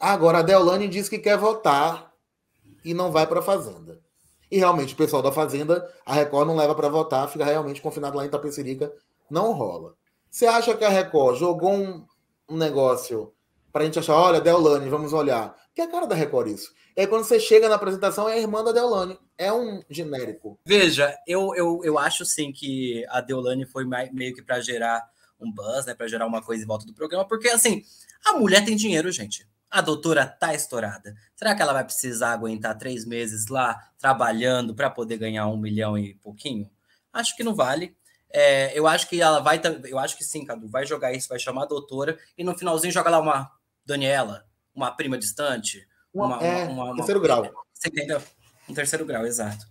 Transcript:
Agora, a Deolane diz que quer votar e não vai para a Fazenda. E realmente, o pessoal da Fazenda, a Record não leva para votar, fica realmente confinado lá em Tapecerica, não rola. Você acha que a Record jogou um, um negócio para a gente achar, olha, Deolane, vamos olhar. Que é a cara da Record isso. E aí quando você chega na apresentação, é a irmã da Deolane. É um genérico. Veja, eu, eu, eu acho sim que a Deolane foi meio que para gerar um buzz, né? Para gerar uma coisa em volta do programa, porque assim, a mulher tem dinheiro, gente. A doutora tá estourada. Será que ela vai precisar aguentar três meses lá trabalhando para poder ganhar um milhão e pouquinho? Acho que não vale. É, eu acho que ela vai. Eu acho que sim, Cadu. Vai jogar isso, vai chamar a doutora e no finalzinho joga lá uma Daniela, uma prima distante. Uma, é, uma, uma, terceiro grau. Você entendeu? Um terceiro grau, exato.